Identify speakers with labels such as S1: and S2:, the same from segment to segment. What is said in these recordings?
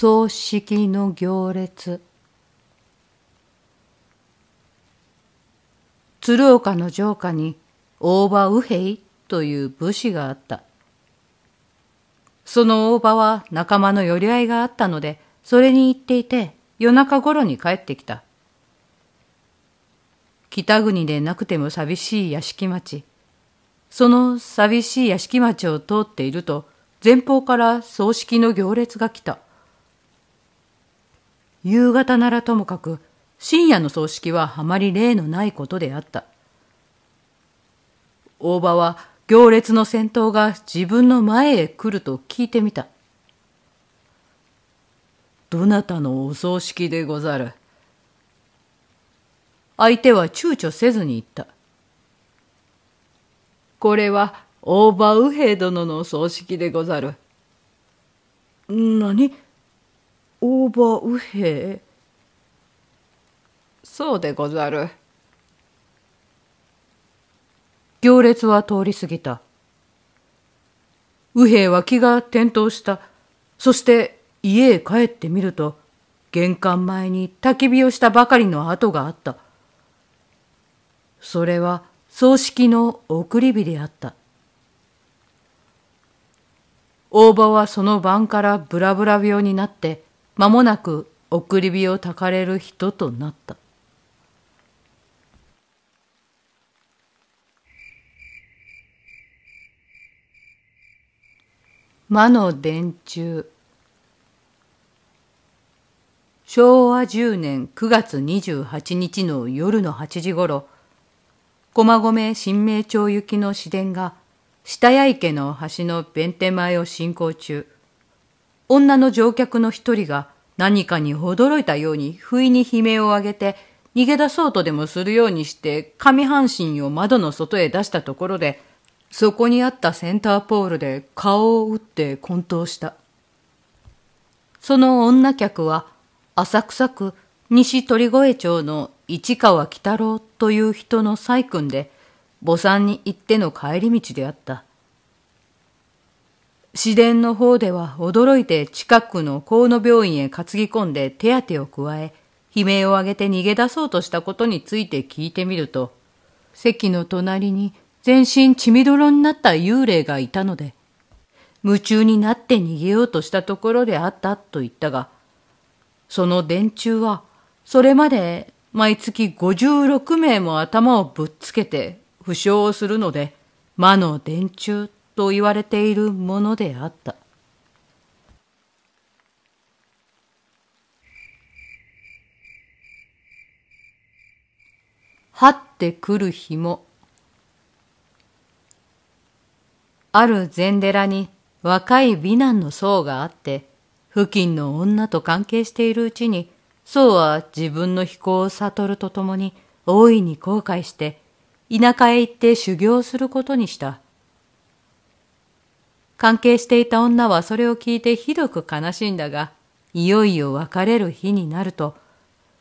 S1: 葬式の行列鶴岡の城下に大場右平という武士があった。その大場は仲間の寄り合いがあったので、それに行っていて夜中頃に帰ってきた。北国でなくても寂しい屋敷町。その寂しい屋敷町を通っていると、前方から葬式の行列が来た。夕方ならともかく、深夜の葬式はあまり例のないことであった。大場は行列の先頭が自分の前へ来ると聞いてみた。どなたのお葬式でござる？相手は躊躇せずに言った。これは大場右平殿のお葬式でござる。何？大場右平そうでござる。行列は通り過ぎた。右平は気が転倒した。そして家へ帰ってみると、玄関前に焚き火をしたばかりの跡があった。それは葬式の送り火であった。大場はその晩からブラブラ病になって、間もなく送り火をたかれる人となった。魔の電柱昭和10年9月28日の夜の8時ごろ、駒込新名町行きの市電が下谷池の橋の弁天前を進行中、女の乗客の一人が何かに驚いたように不意に悲鳴を上げて逃げ出そうとでもするようにして上半身を窓の外へ出したところでそこにあったセンターポールで顔を打って混沌した。その女客は浅草区西鳥越町の市川喜太郎という人の細君で母産に行っての帰り道であった。市電の方では驚いて近くの河野病院へ担ぎ込んで手当てを加え、悲鳴を上げて逃げ出そうとしたことについて聞いてみると、席の隣に全身血みどろになった幽霊がいたので、夢中になって逃げようとしたところであったと言ったが、その電柱は、それまで毎月56名も頭をぶっつけて負傷をするので、魔の電柱と言われているものであった。張ってくる紐。ある禅寺に若い美男の僧があって、付近の女と関係しているうちに、僧は自分の飛行を悟るとともに大いに後悔して、田舎へ行って修行することにした。関係していた女はそれを聞いてひどく悲しんだが、いよいよ別れる日になると、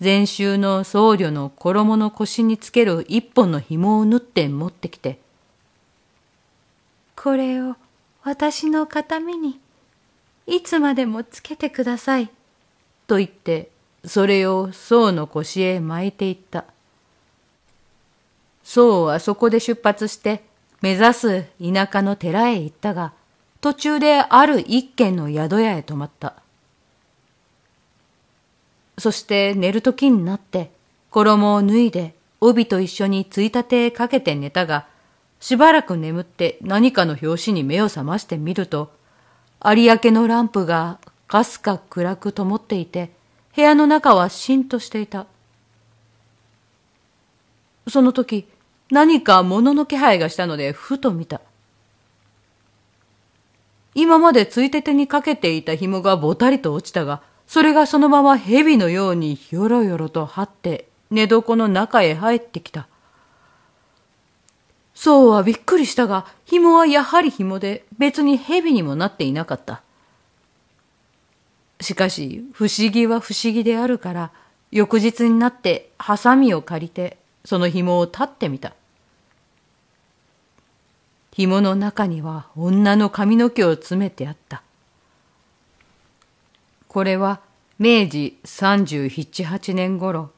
S1: 禅宗の僧侶の衣の腰につける一本の紐を縫って持ってきて、これを私の形見にいつまでもつけてください。と言って、それを宋の腰へ巻いていった。宋はそこで出発して、目指す田舎の寺へ行ったが、途中である一軒の宿屋へ泊まった。そして寝る時になって、衣を脱いで帯と一緒についたてかけて寝たが、しばらく眠って何かの拍子に目を覚ましてみると、有明のランプがかすか暗く灯っていて、部屋の中はしんとしていた。その時、何か物の気配がしたので、ふと見た。今までついて手にかけていた紐がぼたりと落ちたが、それがそのまま蛇のようによろよろと張って寝床の中へ入ってきた。そうはびっくりしたが、紐はやはり紐で別に蛇にもなっていなかった。しかし、不思議は不思議であるから、翌日になってハサミを借りて、その紐を立ってみた。紐の中には女の髪の毛を詰めてあった。これは明治37、8年頃、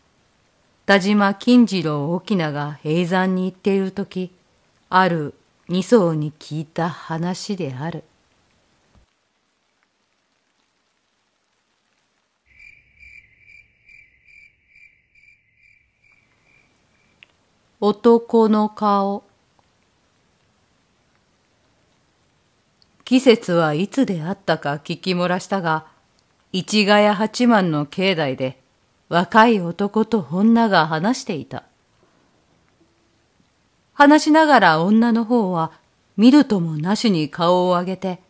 S1: 田島金次郎沖縄が永山に行っている時、ある二層に聞いた話である。男の顔季節はいつであったか聞き漏らしたが、市ヶ谷八幡の境内で若い男と女が話していた。話しながら女の方は見るともなしに顔を上げて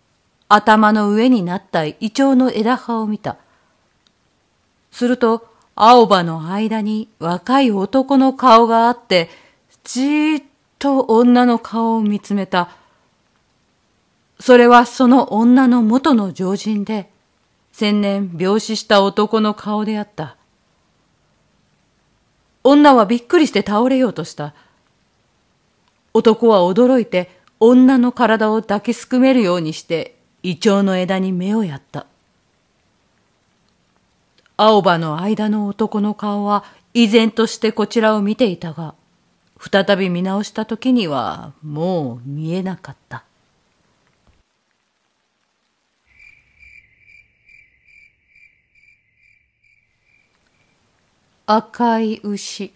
S1: 頭の上になったイチョウの枝葉を見た。すると青葉の間に若い男の顔があってじーっと女の顔を見つめた。それはその女の元の常人で、千年病死した男の顔であった。女はびっくりして倒れようとした。男は驚いて女の体を抱きすくめるようにしてイチョウの枝に目をやった。青葉の間の男の顔は依然としてこちらを見ていたが、再び見直した時にはもう見えなかった。赤い牛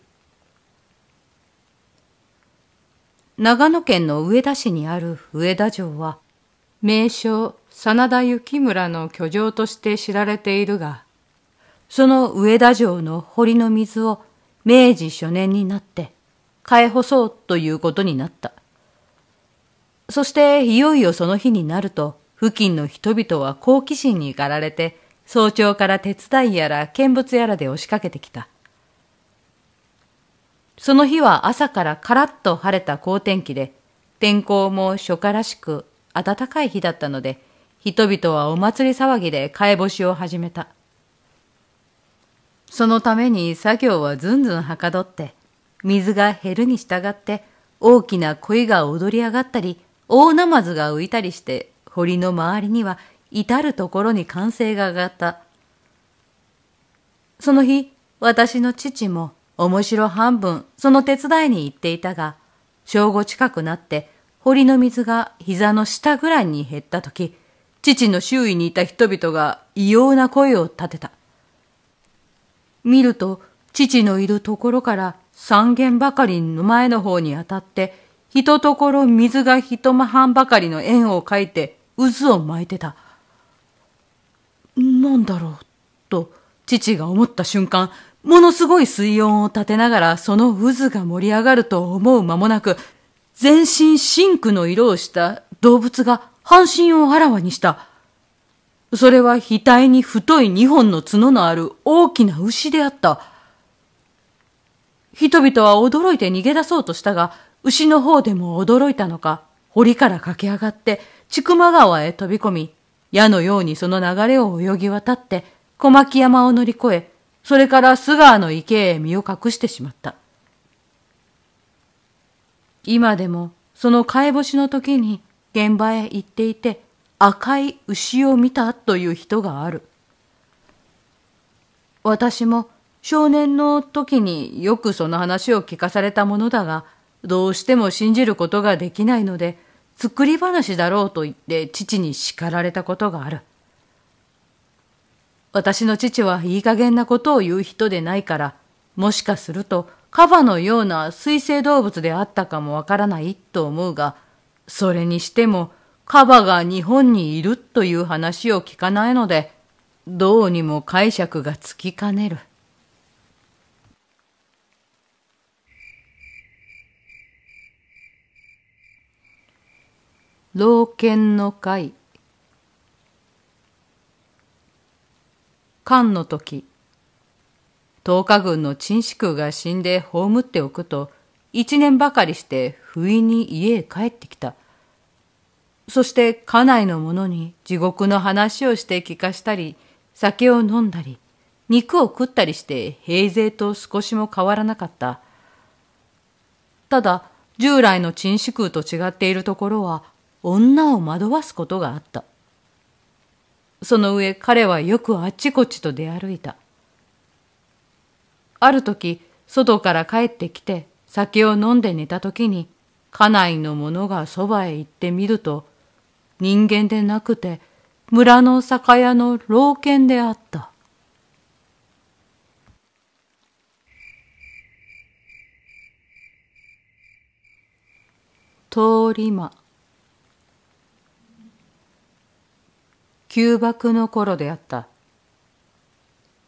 S1: 長野県の上田市にある上田城は名称真田幸村の居城として知られているがその上田城の堀の水を明治初年になって変え干そうということになった。そしていよいよその日になると付近の人々は好奇心に駆られて早朝から手伝いやら見物やらで押しかけてきた。その日は朝からカラッと晴れた好天気で、天候も初夏らしく暖かい日だったので、人々はお祭り騒ぎで替え干しを始めた。そのために作業はずんずんはかどって、水が減るに従って大きな鯉が踊り上がったり、大ナマズが浮いたりして、堀の周りには至るところに歓声が上がった。その日、私の父も面白半分その手伝いに行っていたが、正午近くなって堀の水が膝の下ぐらいに減った時、父の周囲にいた人々が異様な声を立てた。見ると、父のいるところから三軒ばかりの前の方に当たって、ひとところ水が一間半ばかりの円を描いて渦を巻いてた。なんだろう、と父が思った瞬間、ものすごい水温を立てながらその渦が盛り上がると思う間もなく、全身真紅の色をした動物が半身をあらわにした。それは額に太い二本の角のある大きな牛であった。人々は驚いて逃げ出そうとしたが、牛の方でも驚いたのか、堀から駆け上がって、千曲川へ飛び込み、矢のようにその流れを泳ぎ渡って、小牧山を乗り越え、それから須川の池へ身を隠してしまった。今でもその飼い干しの時に現場へ行っていて赤い牛を見たという人がある。私も少年の時によくその話を聞かされたものだが、どうしても信じることができないので、作り話だろうと言って父に叱られたことがある。私の父はいい加減なことを言う人でないから、もしかするとカバのような水生動物であったかもわからないと思うが、それにしてもカバが日本にいるという話を聞かないので、どうにも解釈がつきかねる。老犬の会漢の時、十日軍の陳氏空が死んで葬っておくと、一年ばかりして不意に家へ帰ってきた。そして家内の者に地獄の話をして聞かしたり、酒を飲んだり、肉を食ったりして平勢と少しも変わらなかった。ただ、従来の陳氏空と違っているところは、女を惑わすことがあった。その上彼はよくあちこちと出歩いた。ある時、外から帰ってきて酒を飲んで寝た時に、家内の者がそばへ行ってみると、人間でなくて村の酒屋の老犬であった。通り魔旧幕の頃であった。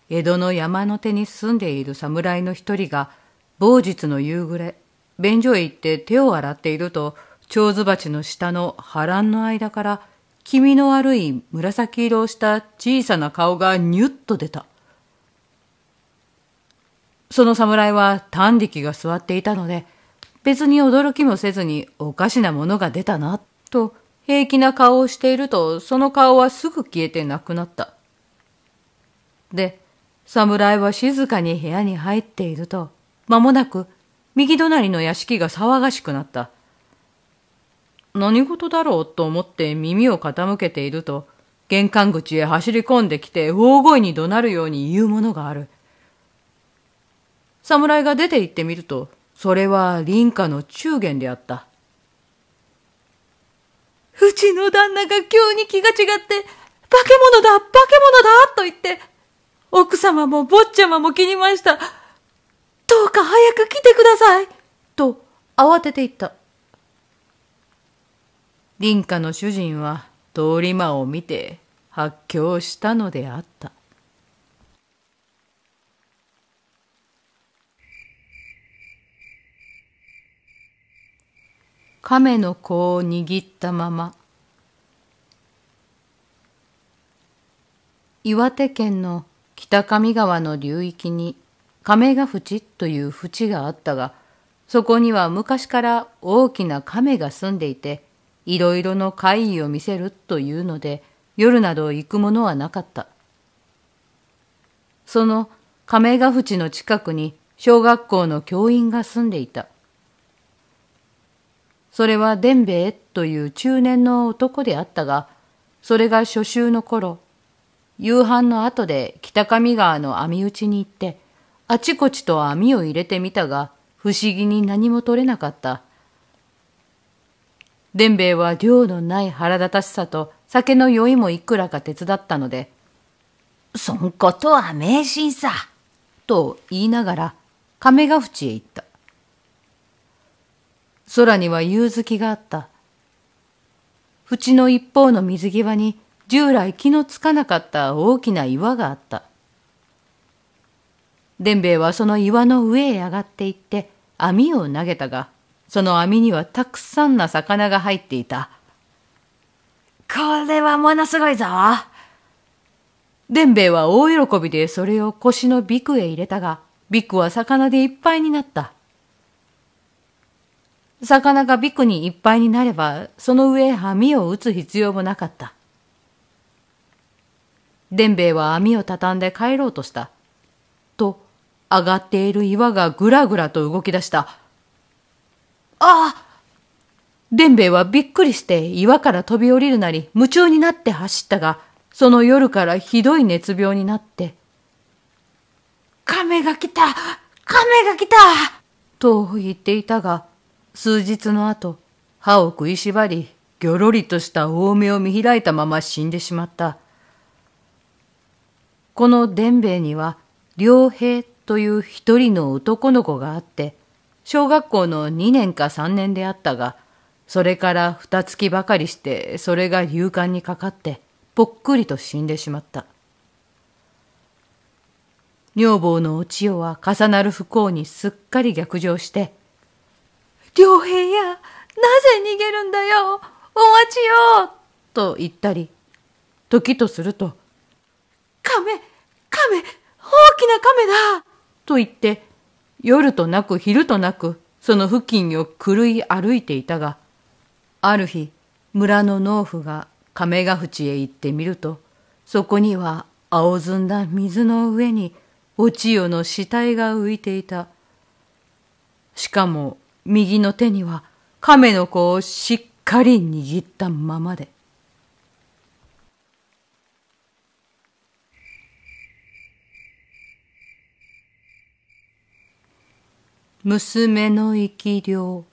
S1: 江戸の山の手に住んでいる侍の一人が、某日の夕暮れ、便所へ行って手を洗っていると、蝶子鉢の下の波乱の間から、気味の悪い紫色をした小さな顔がニュッと出た。その侍は短力が座っていたので、別に驚きもせずにおかしなものが出たな、と平気な顔をしていると、その顔はすぐ消えてなくなった。で、侍は静かに部屋に入っていると、間もなく右隣の屋敷が騒がしくなった。何事だろうと思って耳を傾けていると、玄関口へ走り込んできて大声に怒鳴るように言うものがある。侍が出て行ってみると、それは林家の中元であった。うちの旦那が急に気が違って、化け物だ化け物だと言って、奥様も坊ちゃまも気にました。どうか早く来てくださいと慌てて言った。林家の主人は通り魔を見て発狂したのであった。亀の子を握ったまま岩手県の北上川の流域に亀ヶ淵という淵があったがそこには昔から大きな亀が住んでいていろいろの怪異を見せるというので夜など行くものはなかった。その亀ヶ淵の近くに小学校の教員が住んでいた。それは伝兵衛という中年の男であったが、それが初秋の頃、夕飯の後で北上川の網打ちに行って、あちこちと網を入れてみたが、不思議に何も取れなかった。伝兵衛は量のない腹立たしさと酒の酔いもいくらか手伝ったので、そんことは迷信さ、と言いながら亀ヶ淵へ行った。空には夕月があった。縁の一方の水際に従来気のつかなかった大きな岩があった。伝兵衛はその岩の上へ上がっていって網を投げたが、その網にはたくさんな魚が入っていた。これはものすごいぞ。伝兵衛は大喜びでそれを腰のビクへ入れたが、ビクは魚でいっぱいになった。魚がビクにいっぱいになれば、その上網を打つ必要もなかった。伝兵衛は網を畳んで帰ろうとした。と、上がっている岩がぐらぐらと動き出した。ああ伝兵衛はびっくりして岩から飛び降りるなり夢中になって走ったが、その夜からひどい熱病になって、亀が来た亀が来たと言っていたが、数日の後、歯を食いしばり、ぎょろりとした大目を見開いたまま死んでしまった。この伝兵衛には、良平という一人の男の子があって、小学校の2年か3年であったが、それから二月ばかりして、それが勇敢にかかって、ぽっくりと死んでしまった。女房のお千代は重なる不幸にすっかり逆上して、良平や、なぜ逃げるんだよお待ちよと言ったり、時とすると、亀亀大きな亀だと言って、夜となく昼となく、その付近を狂い歩いていたが、ある日、村の農夫が亀ヶ淵へ行ってみると、そこには青ずんだ水の上にお千代の死体が浮いていた。しかも右の手には亀の子をしっかり握ったままで。娘の生き量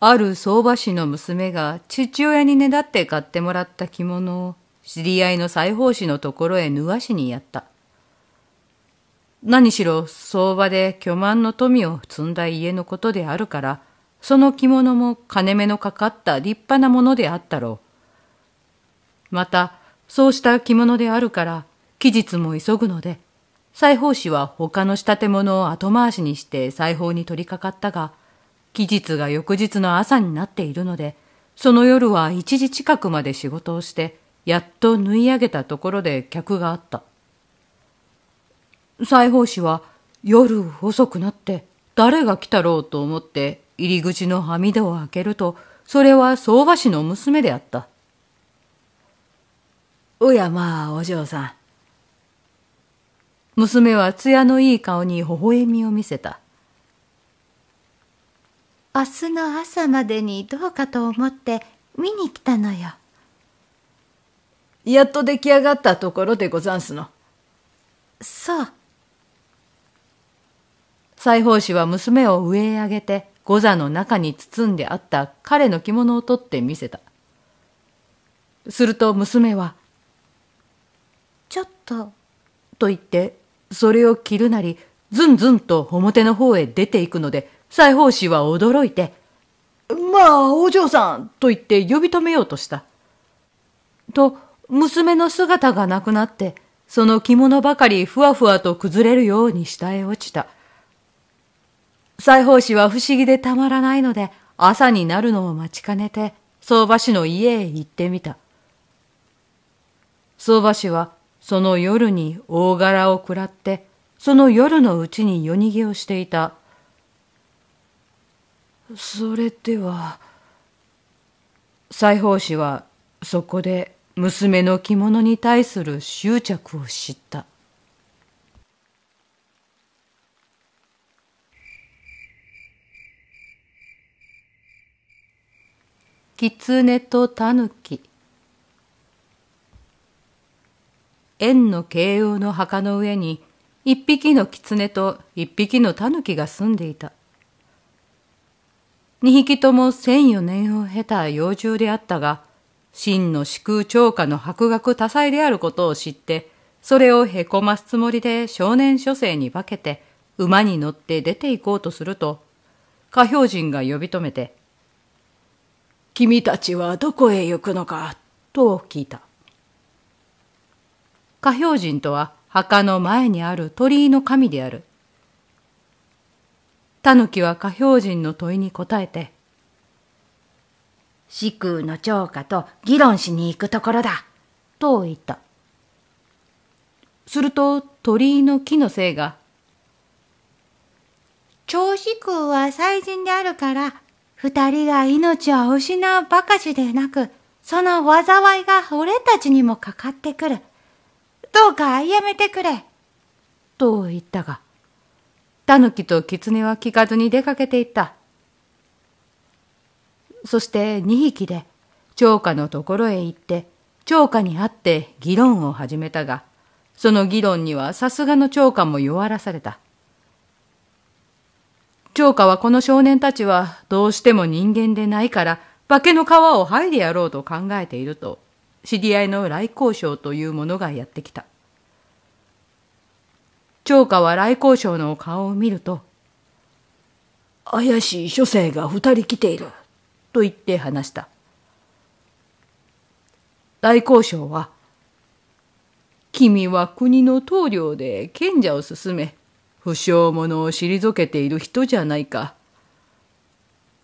S1: ある相場師の娘が父親にねだって買ってもらった着物を知り合いの裁縫師のところへ縫わしにやった。何しろ相場で巨万の富を積んだ家のことであるから、その着物も金目のかかった立派なものであったろう。また、そうした着物であるから、期日も急ぐので、裁縫師は他の仕立て物を後回しにして裁縫に取り掛かったが、期日が翌日の朝になっているので、その夜は一時近くまで仕事をして、やっと縫い上げたところで客があった。裁縫師は夜遅くなって誰が来たろうと思って入り口の網戸を開けると、それは相場師の娘であった。おやまあお嬢さん、娘は艶のいい顔に微笑みを見せた。
S2: 明日の朝までにどうかと思って見に来たのよ。
S1: やっと出来上がったところでござんすの。
S2: そう。
S1: 裁縫師は娘を上へ上げて、御座の中に包んであった彼の着物を取って見せた。すると娘は、
S2: ちょっと、
S1: と言ってそれを着るなり、ずんずんと表の方へ出ていくので、裁縫師は驚いて、まあ、お嬢さんと言って呼び止めようとした。と、娘の姿がなくなって、その着物ばかりふわふわと崩れるように下へ落ちた。裁縫師は不思議でたまらないので、朝になるのを待ちかねて、相場師の家へ行ってみた。相場師はその夜に大柄を食らって、その夜のうちに夜逃げをしていた。それでは、裁縫師はそこで娘の着物に対する執着を知った。狐と狸円の慶応の墓の上に一匹の狐と一匹の狸が住んでいた。二匹とも千余年を経た幼獣であったが、真の至空超過の博学多彩であることを知って、それをへこますつもりで少年諸生に化けて馬に乗って出て行こうとすると、下標人が呼び止めて、君たちはどこへ行くのかと聞いた。下標人とは墓の前にある鳥居の神である。狸は下標人の問いに答えて、
S2: 四空の長家と議論しに行くところだ、と言った。
S1: すると鳥居の木の精が、
S2: 長四空は祭人であるから、二人が命を失うばかしでなく、その災いが俺たちにもかかってくる。どうかやめてくれ。
S1: と言ったが、狸と狐は聞かずに出かけていった。そして二匹で長家のところへ行って、長家に会って議論を始めたが、その議論にはさすがの長家も弱らされた。長家はこの少年たちはどうしても人間でないから化けの皮を剥いでやろうと考えていると知り合いの来光省という者がやってきた。長家は来光省の顔を見ると、怪しい書生が二人来ている、と言って話した。来光省は、君は国の棟梁で賢者を進め、不祥者を退けている人じゃないか。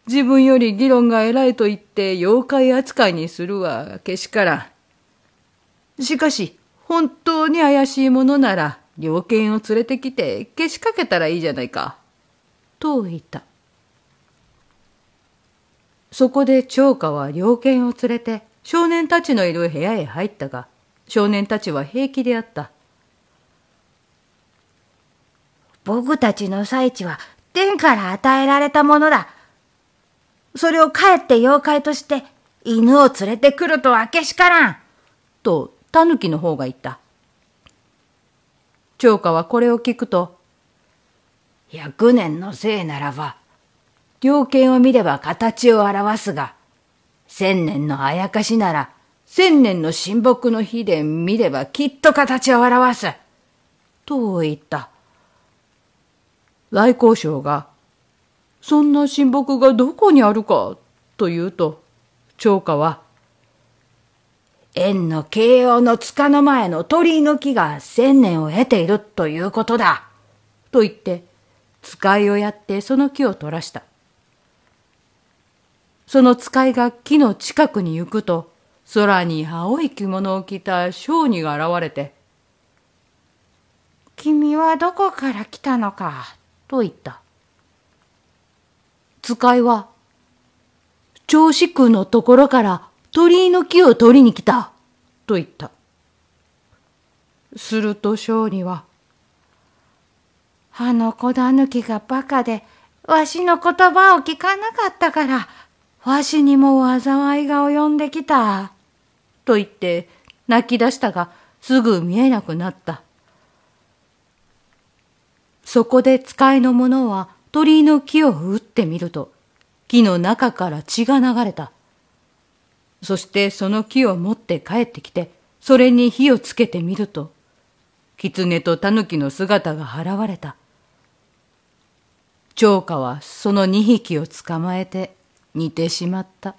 S1: 自分より議論が偉いと言って妖怪扱いにするはけしからん。しかし、本当に怪しいものなら、猟犬を連れてきてけしかけたらいいじゃないか。と言った。そこで長家は猟犬を連れて少年たちのいる部屋へ入ったが、少年たちは平気であった。
S2: 僕たちの最地は天から与えられたものだ。それを帰って妖怪として犬を連れてくるとはけしからん。
S1: と、狸の方が言った。長家はこれを聞くと、
S3: 百年のせいならば、猟犬を見れば形を表すが、千年のあやかしなら、千年の神木の火で見ればきっと形を表す。と言った。
S1: 来光省が、そんな神木がどこにあるか、と言うと、長家は、
S3: 縁の慶応の塚の前の鳥居の木が千年を得ているということだ。
S1: と言って、使いをやってその木を取らした。その使いが木の近くに行くと、空に青い着物を着た商人が現れて、
S2: 君はどこから来たのか、と言った。
S1: 使いは、長子区のところから鳥居の木を取りに来た、と言った。すると商人は、
S2: あの子だぬきがバカで、わしの言葉を聞かなかったから、わしにも災いが及んできた。
S1: と言って泣き出したが、すぐ見えなくなった。そこで使いの者は鳥居の木を打ってみると、木の中から血が流れた。そしてその木を持って帰ってきて、それに火をつけてみると、狐と狸の姿が現れた。長家はその二匹を捕まえて煮てしまった。